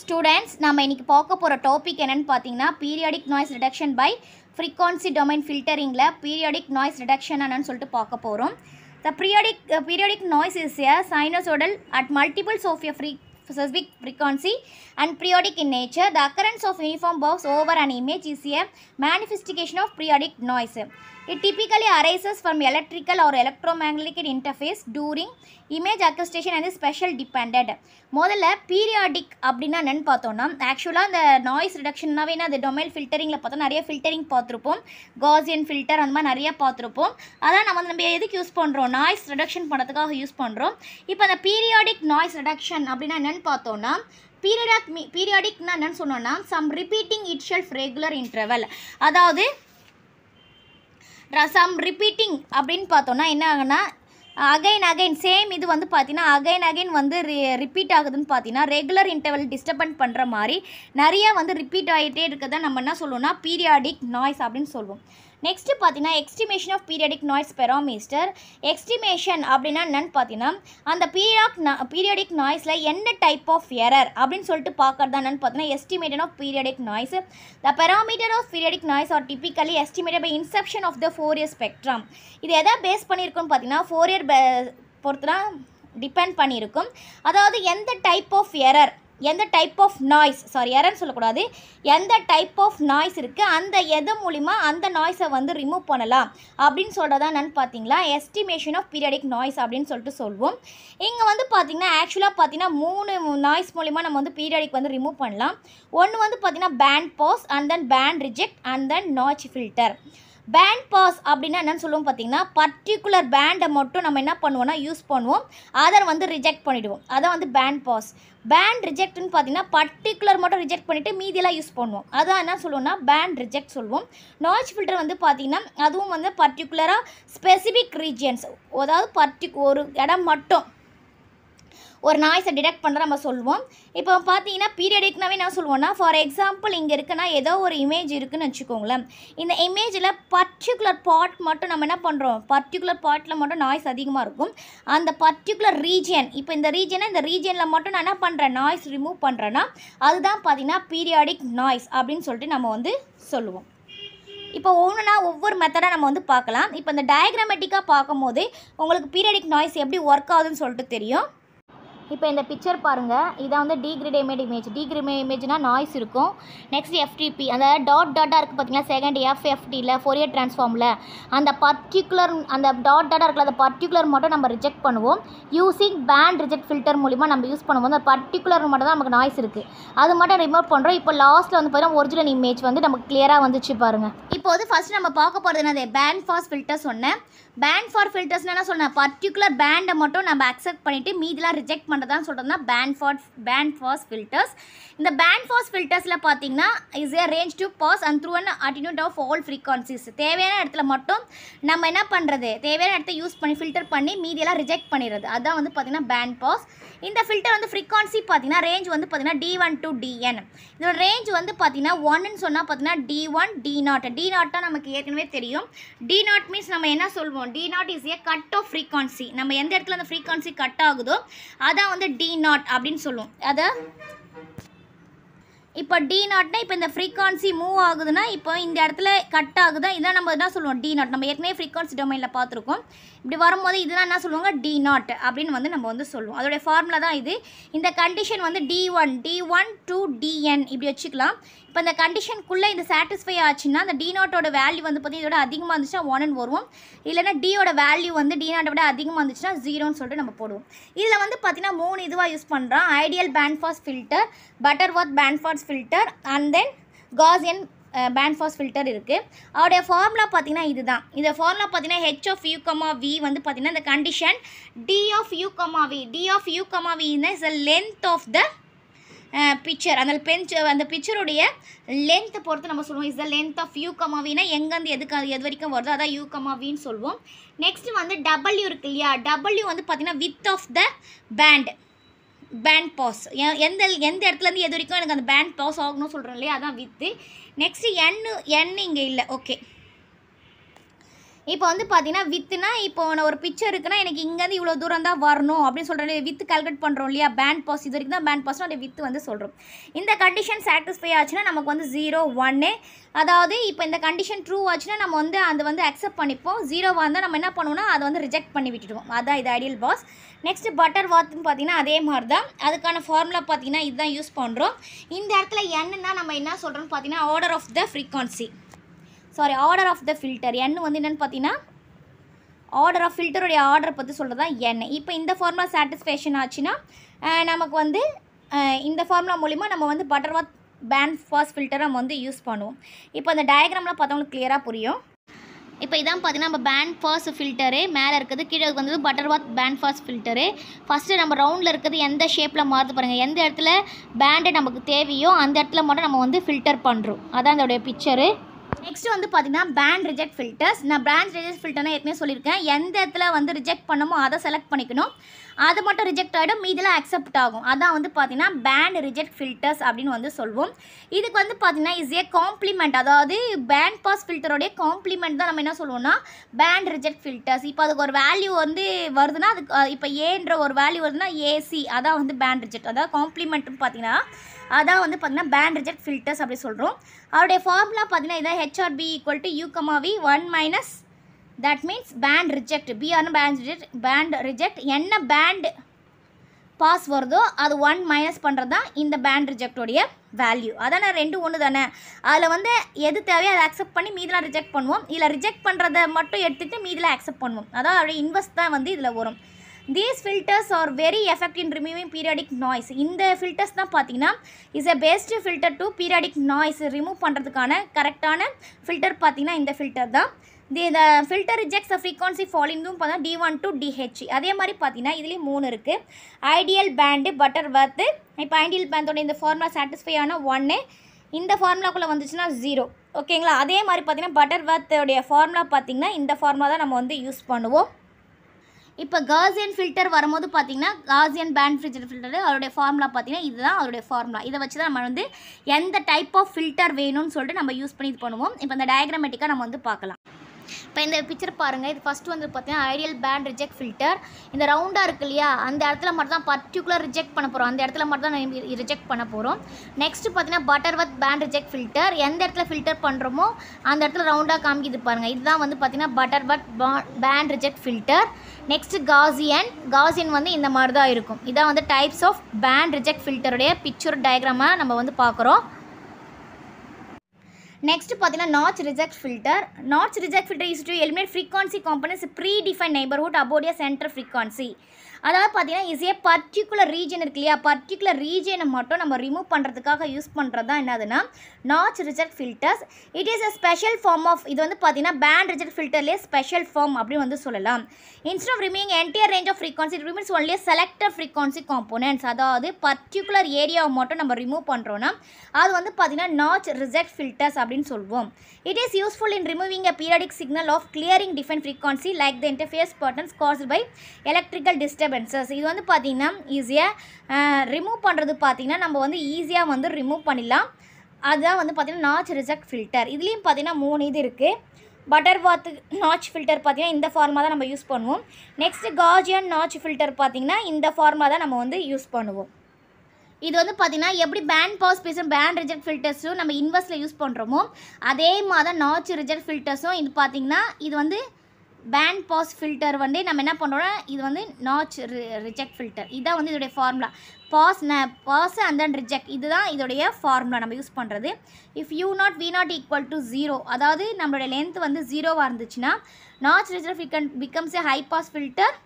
Students நம்ம இன்றைக்கி பார்க்க போகிற டாபிக் என்னென்னு பார்த்தீங்கன்னா periodic noise reduction by frequency domain ஃபில்டரிங்கில் periodic noise reduction என்னன்னு சொல்லிட்டு பார்க்க போகிறோம் the periodic periodic noise is a sinusoidal at multiples of a free specific frequency and periodic in nature. The occurrence of uniform box over an image is a manifestation of periodic noise. It typically arises from electrical or electromagnetic interface during image acquisition and is special dependent. முதல்ல periodic அப்படின்னா என்னன்னு பார்த்தோம்னா ஆக்சுவலாக இந்த noise ரிடக்ஷன்னாவே அது டொமைல் ஃபில்டரிங்கில் பார்த்தோம் நிறைய filtering பார்த்துருப்போம் காசியன் ஃபில்டர் அந்த மாதிரி நிறைய பார்த்துருப்போம் அதான் நம்ம நம்ம எதுக்கு யூஸ் பண்ணுறோம் நாய்ஸ் ரிடக்ஷன் பண்ணுறதுக்காக யூஸ் பண்ணுறோம் இப்போ அந்த பீரியாடிக் நாய்ஸ் ரிடக்ஷன் அப்படின்னா என்னன்னு பார்த்தோம்னா பீரியடாக் மீ பீரியாடிக்னா என்னன்னு சொன்னோம்னா some repeating itself regular interval அதாவது சம் ரிப்பீட்டிங் அப்படின்னு பார்த்தோன்னா என்ன ஆகுனா அகைன் அகைன் சேம் இது வந்து பார்த்தீங்கன்னா அகைன் அகைன் வந்து ரிப்பீட் ஆகுதுன்னு பார்த்தீங்கன்னா ரெகுலர் இன்டர்வல் டிஸ்டர்பன் பண்ணுற மாதிரி நிறைய வந்து ரிப்பீட் ஆகிட்டே இருக்கிறத நம்ம என்ன சொல்லுவோம்னா பீரியாடிக் நாய்ஸ் அப்படின்னு சொல்லுவோம் நெக்ஸ்ட்டு பார்த்தீங்கன்னா estimation of periodic noise parameter estimation அப்படின்னா என்னன்னு பார்த்தீங்கன்னா அந்த பீரியாக் பீரியடிக் நாய்ஸில் என்ன டைப் ஆஃப் எரர் அப்படின்னு சொல்லிட்டு பார்க்கறது என்னன்னு பார்த்தீங்கன்னா estimation of periodic noise the parameter of periodic noise are typically estimated by inspection of the Fourier spectrum இது எதை பேஸ் பண்ணியிருக்குன்னு பார்த்தீங்கன்னா ஃபோர் இயர் பொறுத்துனா டிபெண்ட் பண்ணியிருக்கும் அதாவது எந்த டைப் ஆஃப் எரர் எந்த டைப் ஆஃப் நாய்ஸ் சாரி எரர்னு சொல்லக்கூடாது. எந்த டைப் ஆஃப் நாய்ஸ் இருக்குது அந்த எது மூலிமா அந்த நாய்ஸை வந்து ரிமூவ் பண்ணலாம்? அப்படின்னு சொல்கிறதா என்னன்னு பார்த்தீங்களா எஸ்டிமேஷன் ஆஃப் பீரியடிக் நாய்ஸ் அப்படின்னு சொல்லிட்டு சொல்லுவோம் இங்கே வந்து பார்த்தீங்கன்னா ஆக்சுவலாக பார்த்தீங்கன்னா மூணு நாய்ஸ் மூலிமா நம்ம வந்து பீரியடிக் வந்து ரிமூவ் பண்ணலாம். ஒன்று வந்து பார்த்திங்கன்னா band pass and then band reject and then noise filter band pass அப்படின்னா என்னென்னு சொல்லுவோம் பார்த்தீங்கன்னா பர்டிகுலர் பேண்டை மட்டும் நம்ம என்ன பண்ணுவோம்னா யூஸ் பண்ணுவோம். அதை வந்து ரிஜெக்ட் பண்ணிவிடுவோம் அதான் வந்து பேண்ட் பாஸ் பேண்ட் ரிஜெக்ட்னு பார்த்தீங்கன்னா பர்டிகுலர் மட்டும் ரிஜெக்ட் பண்ணிவிட்டு மீதியெல்லாம் யூஸ் பண்ணுவோம். அதான் என்ன சொல்லுவோம்னா பேண்ட் ரிஜெக்ட் சொல்லுவோம். நாய்ஸ் ஃபில்டர் வந்து பார்த்திங்கன்னா அதுவும் வந்து பர்டிகுலராக ஸ்பெசிஃபிக் ரீஜியன்ஸ் அதாவது பர்டிகு ஒரு இடம் மட்டும். ஒரு நாய்ஸை டிடெக்ட் பண்ணுற நம்ம சொல்லுவோம் இப்போ பார்த்தீங்கன்னா பீரியடிக்னாவே என்ன சொல்லுவோம்னா ஃபார் எக்ஸாம்பிள் இங்கே இருக்குன்னா ஏதோ ஒரு இமேஜ் இருக்குன்னு வச்சுக்கோங்களேன். இந்த இமேஜில் பர்டிகுலர் பார்ட் மட்டும் நம்ம என்ன பண்ணுறோம் பர்டிகுலர் பார்ட்டில் மட்டும் நாய்ஸ் அதிகமாக இருக்கும். அந்த பர்டிகுலர் ரீஜியன் இப்போ இந்த ரீஜனை இந்த ரீஜியனில் மட்டும் நான் என்ன பண்ணுறேன் நாய்ஸ் ரிமூவ் பண்ணுறேன்னா அதுதான் பார்த்தீங்கன்னா பீரியாடிக் நாய்ஸ் அப்படின்னு சொல்லிட்டு நம்ம வந்து சொல்லுவோம். இப்போ ஒன்றுனா ஒவ்வொரு மெத்தடாக நம்ம வந்து பார்க்கலாம். இப்போ இந்த டயக்ராமேட்டிக்காக பார்க்கும்போது உங்களுக்கு பீரியடிக் நாய்ஸ் எப்படி ஒர்க் ஆகுதுன்னு சொல்லிட்டு தெரியும். இப்போ இந்த பிக்சர் பாருங்கள் இதான் வந்து டிகிரிடேமேட் இமேஜ் டிகிரிமே இமேஜ்னால் நாய்ஸ் இருக்கும். நெக்ஸ்ட் எஃப்டிபி அந்த டாட் டாட்டாக இருக்குது பார்த்தீங்கன்னா செகண்ட் எஃப்எஃப்டியில் ஃபோரியர் ட்ரான்ஸ்ஃபார்மில் அந்த பர்டிகுலர் அந்த டாட் டாட்டாக இருக்கல அந்த பர்டிகுலர் மட்டும் நம்ம ரிஜெக்ட் பண்ணுவோம். யூஸிங் பேண்ட் ரிஜெக்ட் ஃபில்டர் மூலிமா நம்ம யூஸ் பண்ணுவோம். அந்த பர்டிகுலர் மட்டும் தான் நமக்கு நாய்ஸ் இருக்குது அது மட்டும் ரிமூவ் பண்ணுறோம் இப்போ லாஸ்ட்டில் வந்து பார்த்தீங்கன்னா ஒரிஜினல் இமேஜ் வந்து நமக்கு கிளியராக வந்துச்சு பாருங்கள் இப்போ வந்து ஃபஸ்ட் நம்ம பார்க்க போகிறது என்னது? பேண்ட் ஃபாஸ் ஃபில்டர் சொன்னேன். பேண்ட் ஃபார் ஃபில்டர்ஸ்னால் என்ன சொன்னேன்? பர்டிகுலர் பேண்டை மட்டும் நம்ம அக்செப்ட் பண்ணிவிட்டு மீதிலாம் ரிஜெக்ட் பண்ண பண்ணுறதான் சொல்கிறதுனா band for band pass filters இந்த பேண்ட் ஃபாஸ் ஃபில்டர்ஸில் பார்த்தீங்கன்னா is a range to pass and through and attenuate of all frequencies தேவையான இடத்துல மட்டும் நம்ம என்ன பண்ணுறது தேவையான இடத்த யூஸ் பண்ணி ஃபில்டர் பண்ணி மீதியெல்லாம் ரிஜெக்ட் பண்ணிடுறது. அதுதான் வந்து பார்த்தீங்கன்னா பேண்ட் பாஸ் இந்த ஃபில்டர் வந்து ஃப்ரீக்வன்சி பார்த்தீங்கன்னா ரேஞ்ச் வந்து பார்த்தீங்கன்னா D one to D N இதோட ரேஞ்ச் வந்து பார்த்தீங்கன்னா ஒன்னு சொன்னால் பார்த்தீங்கன்னா D one D nought D நாட்டாக நமக்கு ஏற்கனவே தெரியும். டி நாட் மீன்ஸ் நம்ம என்ன சொல்வோம்? D nought is a cutoff frequency நம்ம எந்த இடத்துல அந்த ஃப்ரீக்வன்சி கட் ஆகுதோ அதான் வந்து டி நாட் அப்படின்னு சொல்லுவோம். அதை இப்போ டி நாட்னா இப்போ இந்த ஃப்ரீக்வன்சி மூவ் ஆகுதுன்னா இப்போ இந்த இடத்துல கட் ஆகுதா? இதான் நம்ம என்ன சொல்லுவோம்? டி நாட் நம்ம ஏற்கனவே ஃப்ரீக்வன்சி டொமைனில் பார்த்துருக்கோம். இப்படி வரும்போது இதெல்லாம் என்ன சொல்லுவாங்க? டி நாட் அப்படின்னு வந்து நம்ம வந்து சொல்லுவோம். அதோடைய ஃபார்முலா தான் இது. இந்த கண்டிஷன் வந்து D one D one to D N இப்படி வச்சுக்கலாம். இப்போ இந்த கண்டிஷனுக்குள்ளே இந்த சாட்டிஸ்ஃபை ஆச்சுன்னா அந்த டி நாட்டோட வேல்யூ வந்து பார்த்தீங்கன்னா இதோட அதிகமாக இருந்துச்சுன்னா ஒன்னு வருவோம் இல்லைன்னா டியோட வேல்யூ வந்து டி நாட்டை விட அதிகமாக இருந்துச்சுன்னா ஜீரோன்னு சொல்லிட்டு நம்ம போடுவோம். இதில் வந்து பார்த்தீங்கன்னா மூணு இதுவாக யூஸ் பண்ணுறோம் ideal band pass filter Butterworth band pass filter and then Gaussian band pass filter இருக்குது அவருடைய ஃபார்முலா பார்த்தீங்கன்னா இதுதான். இந்த ஃபார்முலா பார்த்தீங்கன்னா H of U comma V வந்து பார்த்தீங்கன்னா இந்த condition D of U comma V D of U comma V is the length of the picture அந்த பெஞ்ச் அந்த பிக்சருடைய லென்த்தை பொறுத்து நம்ம சொல்லுவோம். Is the length of U comma வினா எங்கேருந்து எதுக்கு எது வரைக்கும் வருதோ அதான் யூ கமா வின்னு சொல்லுவோம் நெக்ஸ்ட் வந்து டபுள்யூ இருக்கு இல்லையா? டபுள்யூ வந்து பார்த்திங்கன்னா width of the band band pass எந்த எந்த இடத்துலேருந்து எது வரைக்கும் எனக்கு அந்த பேண்ட் பாஸ் ஆகணும்னு சொல்கிறேன் இல்லையா? அதான் வித்து. நெக்ஸ்ட்டு எண்ணு என் இங்கே இல்லை. ஓகே இப்போ வந்து பார்த்தீங்கன்னா வித்துனா இப்போ நான் ஒரு பிக்சர் இருக்குன்னா எனக்கு இங்கேருந்து இவ்வளோ தூரம் தான் வரணும் அப்படின்னு சொல்கிறேன் வித்து கால்குலேட் பண்ணுறோம் இல்லையா? பேண்ட் பாஸ் இது வரைக்கும் தான் பேண்ட் பாஸ்னு அந்த வித்து வந்து சொல்கிறோம் இந்த கண்டிஷன் சாட்டிஸ்ஃபை ஆச்சுன்னா நமக்கு வந்து ஜீரோ ஒன்று அதாவது இப்போ இந்த கண்டிஷன் ட்ரூ ஆச்சுன்னா நம்ம வந்து அதை வந்து அக்செப்ட் பண்ணிப்போம். ஜீரோவாக இருந்தால் நம்ம என்ன பண்ணுவோம்னா அதை வந்து ரிஜெக்ட் பண்ணி விட்டுடுவோம். அதான் இது ஐடியல் பாஸ் நெக்ஸ்ட் பட்டர் வாத்துன்னு பார்த்தீங்கன்னா அதே மாதிரி தான் அதுக்கான ஃபார்முலா பார்த்தீங்கன்னா இதுதான் யூஸ் பண்ணுறோம் இந்த இடத்துல என்னன்னா நம்ம என்ன சொல்கிறோம்னு பார்த்தீங்கன்னா order of the frequency sorry order of the filter N வந்து என்னென்னு பார்த்தீங்கன்னா ஆர்டர் ஆஃப் ஃபில்டருடைய ஆர்டர் பற்றி சொல்கிறது தான் என் இப்போ இந்த ஃபார்முலா சாட்டிஸ்ஃபேக்ஷன் ஆச்சுன்னா நமக்கு வந்து இந்த ஃபார்முலா மூலிமா நம்ம வந்து பட்டர்வாத் பேண்ட் ஃபாஸ் ஃபில்டர் நம்ம வந்து யூஸ் பண்ணுவோம். இப்போ அந்த டயக்ராமில் பார்த்தவங்களுக்கு கிளியராக புரியும். இப்போ இதான் பார்த்தீங்கன்னா நம்ம பேண்ட் ஃபாஸ் ஃபில்டரு மேலே இருக்குது கீழே வந்து Butterworth band pass filter first நம்ம ரவுண்டில் இருக்கிறது எந்த ஷேப்பில் மாறுது பாருங்கள் எந்த இடத்துல பேண்டு நமக்கு தேவையோ அந்த இடத்துல மட்டும் நம்ம வந்து ஃபில்டர் பண்ணுறோம் அதான் அதோடைய பிக்சரு நெக்ஸ்ட் வந்து பார்த்தீங்கன்னா பேண்ட் ரிஜெக்ட் ஃபில்டர்ஸ் நான் பேண்ட் ரிஜெக்ட் ஃபில்டர்னா ஏற்கனவே சொல்லியிருக்கேன். எந்த இடத்துல வந்து ரிஜெக்ட் பண்ணமோ அதை செலக்ட் பண்ணிக்கணும். அது மட்டும் ரிஜெக்ட் ஆகிடும் மீதிலாம் அக்செப்ட் ஆகும். அதான் வந்து பார்த்தீங்கன்னா பேண்ட் ரிஜெக்ட் ஃபில்டர்ஸ் அப்படின்னு வந்து சொல்வோம். இதுக்கு வந்து பார்த்தீங்கன்னா இஸ் ஏ காம்ப்ளிமெண்ட் அதாவது பேண்ட் பாஸ் ஃபில்டரோடைய காம்ப்ளிமெண்ட் தான் நம்ம என்ன சொல்லுவோம்னா பேண்ட் ரிஜெக்ட் ஃபில்டர்ஸ் இப்போ அதுக்கு ஒரு வேல்யூ வந்து வருதுன்னா அதுக்கு இப்போ ஏன்ற ஒரு வேல்யூ வருதுன்னா ஏசி அதான் வந்து பேண்ட் ரிஜெக்ட் அதாவது காம்ப்ளிமெண்ட்னு பார்த்தீங்கன்னா அதான் வந்து பார்த்தீங்கன்னா பேண்ட் ரிஜெக்ட் ஃபில்டர்ஸ் அப்படி சொல்கிறோம் அவருடைய ஃபார்முலா பார்த்தீங்கன்னா இதான் HRP equal to U comma V one minus that means band reject பிஆர்னு band reject band reject என்ன பேண்ட் பாஸ் வருதோ அது ஒன் மைனஸ் பண்ணுறது தான் இந்த பேண்ட் ரிஜெக்டோடைய வேல்யூ அதானே ரெண்டு ஒன்று தானே அதில் வந்து எது தேவையோ அதை அக்செப்ட் பண்ணி மீதிலாம் ரிஜெக்ட் பண்ணுவோம். இதில் ரிஜெக்ட் பண்ணுறத மட்டும் எடுத்துகிட்டு மீதில் அக்செப்ட் பண்ணுவோம். அதான் அவருடைய இன்வெஸ்ட் தான் வந்து இதில் வரும். These filters are very effect in removing periodic noise இந்த ஃபில்டர்ஸ் தான் பார்த்தீங்கன்னா is a best filter to periodic noise remove பண்ணுறதுக்கான கரெக்டான ஃபில்டர் பார்த்தீங்கன்னா இந்த ஃபில்டர் தான். தி இந்த ஃபில்டர் ரிஜெக்ட்ஸ் ஃப்ரீக்வன்சி ஃபாலிங்கும் பார்த்தா டி ஒன் டு டிஹெச் அதே மாதிரி பார்த்தீங்கன்னா இதுலேயும் மூணு இருக்குது ஐடியல் பேண்டு பட்டர் வர்த்து இப்போ ஐடியல் பேண்டோட இந்த ஃபார்முலா சாட்டிஸ்ஃபை ஆன ஒன்று இந்த ஃபார்முலாக்குள்ளே வந்துச்சுன்னா ஜீரோ ஓகேங்களா அதே மாதிரி பார்த்தீங்கன்னா பட்டர் வர்த்தோடைய ஃபார்முலா பார்த்தீங்கன்னா இந்த ஃபார்முலா தான் நம்ம வந்து யூஸ் பண்ணுவோம். இப்போ காசியன் ஃபில்டர் வரும்போது பார்த்தீங்கன்னா காசியன் பேண்ட் ஃபில்டர் ஃபில்டர் அவருடைய ஃபார்முலா பார்த்தீங்கன்னா இதுதான் அவருடைய ஃபார்முலா இதை வச்சு தான் நம்ம வந்து எந்த டைப் ஆஃப் ஃபில்டர் வேணும்னு சொல்லிட்டு நம்ம யூஸ் பண்ணி இது பண்ணுவோம். இப்போ இந்த டயக்ராமேட்டிக்காக நம்ம வந்து பார்க்கலாம். இப்போ இந்த பிக்சர் பாருங்கள் இது ஃபஸ்ட்டு வந்து பார்த்தீங்கன்னா ஐடியல் பேண்ட் ரிஜெக்ட் ஃபில்டர் இந்த ரவுண்டாக இருக்கு இல்லையா? அந்த இடத்துல மட்டும் தான் பர்டிகுலர் ரிஜெக்ட் பண்ண போகிறோம் அந்த இடத்துல மட்டும் தான் ரிஜெக்ட் பண்ண போகிறோம் நெக்ஸ்ட்டு பார்த்தீங்கன்னா பட்டர் வத் பேண்ட் ரிஜெக்ட் ஃபில்டர் எந்த இடத்துல ஃபில்டர் பண்ணுறோமோ அந்த இடத்துல ரவுண்டாக காமிக்குது பாருங்கள் இதுதான் வந்து பார்த்தீங்கன்னா Butterworth band reject filter next Gaussian Gaussian வந்து இந்த மாதிரி தான் இருக்கும். இதான் வந்து டைப்ஸ் ஆஃப் பேண்ட் ரிஜெக்ட் ஃபில்டருடைய பிக்சர் டயக்ராமாக நம்ம வந்து பார்க்குறோம். நெக்ஸ்ட் பார்த்தீங்கன்னா notch reject filter notch reject filter is to eliminate frequency components predefine neighbourhood about centre frequency அதாவது பார்த்தீங்கன்னா இஸ் ஏ பர்டிகுலர் ரீஜன் இருக்கு இல்லையா? பர்டிகுலர் ரீஜனை மட்டும் நம்ம ரிமூவ் பண்ணுறதுக்காக யூஸ் பண்ணுறது தான் என்னதுன்னா notch reject filters it is a special form of இது வந்து பார்த்தீங்கன்னா பேண்ட் ரிஜெக்ட் ஃபில்டர்லேயே ஸ்பெஷல் ஃபார்ம் அப்படின்னு வந்து சொல்லலாம். Instead of removing entire range of frequency it removes only selected frequency components அதாவது பர்டிகுலர் ஏரியாவை மட்டும் நம்ம ரிமூவ் பண்ணுறோன்னா அது வந்து பார்த்தீங்கன்னா நாச் ரிஜெக்ட் ஃபில்டர்ஸ் அப்படின்னு சொல்லுவோம் it is useful in removing a periodic signal of clearing different frequency like the interface patterns caused by electrical disturbances இது வந்து பார்த்திங்கன்னா ஈஸியாக ரிமூவ் பண்ணுறது பார்த்தீங்கன்னா நம்ம வந்து ஈஸியாக வந்து ரிமூவ் பண்ணிடலாம். அதுதான் வந்து பார்த்திங்கன்னா நாச் ரிஜெக்ட் ஃபில்டர் இதுலேயும் பார்த்தீங்கன்னா மூணு இது இருக்குது பட்டர் வாத்து நாச் ஃபில்டர் பார்த்தீங்கன்னா இந்த ஃபார்மா தான் நம்ம யூஸ் பண்ணுவோம். நெக்ஸ்ட்டு காஜியன் நாச் ஃபில்டர் பார்த்திங்கன்னா இந்த ஃபார்மா தான் நம்ம வந்து யூஸ் பண்ணுவோம். இது வந்து பார்த்தீங்கன்னா எப்படி பேண்ட் பாஸ் பேசும் பேண்ட் ரிஜெக்ட் ஃபில்டர்ஸும் நம்ம இன்வெஸ்ட்டில் யூஸ் பண்ணுறோமோ அதே மாதிரி தான் நாச் ரிஜெக்ட் ஃபில்டர்ஸும் இது பார்த்தீங்கன்னா இது வந்து பேண்ட் பாஸ் ஃபில்டர் வந்து நம்ம என்ன பண்ணுறோம்னா இது வந்து நாச் ரிஜெக்ட் ஃபில்டர் இதுதான் வந்து இதோடைய ஃபார்முலா பாஸ் ந பாஸ் அண்ட் தென் ரிஜெக்ட் இதுதான் இதோடைய ஃபார்முலா நம்ம யூஸ் பண்ணுறது if U not V not equal to zero அதாவது நம்மளுடைய லென்த் வந்து ஜீரோவாக இருந்துச்சுன்னா notch reject become becomes a high pass filter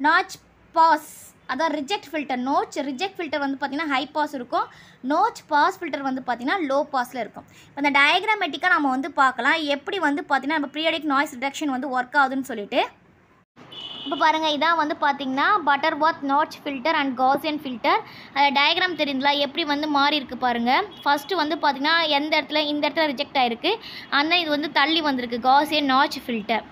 notch pass அதான் reject filter notch reject filter வந்து பார்த்திங்கன்னா ஹை பாஸ் இருக்கும். நோச் பாஸ் ஃபில்டர் வந்து பார்த்தீங்கன்னா லோ பாஸில் இருக்கும். இப்போ இந்த டயக்ராமேட்டிக்காக நம்ம வந்து பார்க்கலாம். எப்படி வந்து பார்த்திங்கன்னா நம்ம பீரியடிக் நாய்ஸ் ரிடக்ஷன் வந்து ஒர்க் ஆகுதுன்னு சொல்லிட்டு. இப்போ பாருங்கள் இதான் வந்து பார்த்திங்கன்னா Butterworth notch filter and Gaussian filter அதில் டயக்ராம் தெரியுங்களா எப்படி வந்து மாறி இருக்குது பாருங்கள் ஃபஸ்ட்டு வந்து பார்த்திங்கன்னா எந்த இடத்துல இந்த இடத்துல ரிஜெக்ட் ஆகிருக்கு ஆனால் இது வந்து தள்ளி வந்திருக்கு. காசியன் நாட்ச் ஃபில்டர்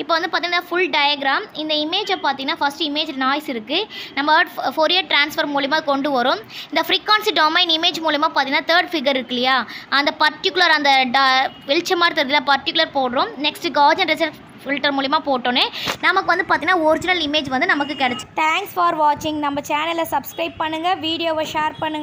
இப்போ வந்து பார்த்தீங்கன்னா ஃபுல் டயக்ராம் இந்த இமேஜை பார்த்தீங்கன்னா ஃபஸ்ட் இமேஜ் நாய்ஸ் இருக்குது நம்ம ஃபோரியர் ட்ரான்ஸ்ஃபர் மூலிமா கொண்டு வரும். இந்த ஃப்ரீக்வன்சி டொமைன் இமேஜ் மூலிமா பார்த்தீங்கன்னா தேர்ட் ஃபிகர் இருக்கு இல்லையா? அந்த பர்டிகுலர் அந்த ட வெளிச்சமாக தெரியுதுல பர்டிகுலர் போடுறோம். நெக்ஸ்ட் காஜன் ரிசல்ட் ஃபில்டர் மூலிமா போட்டோன்னே நமக்கு வந்து பார்த்தீங்கன்னா ஒரிஜினல் இமேஜ் வந்து நமக்கு கிடச்சி தேங்க்ஸ் ஃபார் வாட்சிங் நம்ம சேனலை சப்ஸ்கிரைப் பண்ணுங்கள் வீடியோவை ஷேர் பண்ணுங்கள்